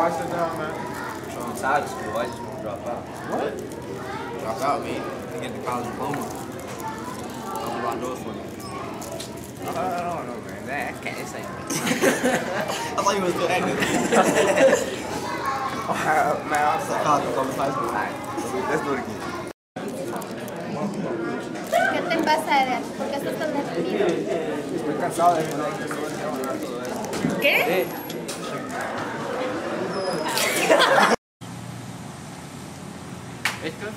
Why sit down, man? So I'm tired of school. I just want to drop out. What? Drop out, man. To get the college diploma. Open a lot of doors for me. I don't know, man. That, I can't say I thought you was still active. uh, Man, I'm sorry. College diploma high school. Alright, let's do it again. ¿Qué te pasa, Eder? ¿Por qué estás tan deprimido? Estoy cansado de que solo quiero hablar todo eso. ¿Qué? Edgar,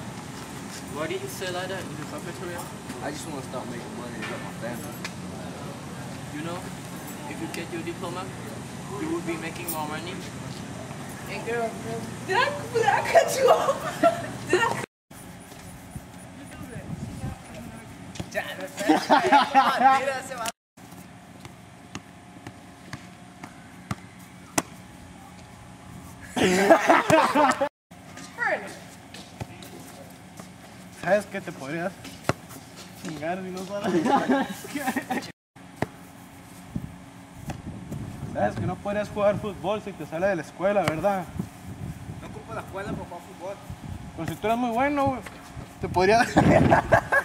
why did you say like that in the cafeteria? I just want to start making money to help my family. You know, if you get your diploma, you will be making more money. Hey girl, did I, did I cut you off? did I? ¿Sabes qué te podrías chingar si no sabes? ¿Sabes que no podrías jugar fútbol si te sale de la escuela, verdad? No ocupo la escuela para jugar fútbol. Pero si tú eres muy bueno, te podría...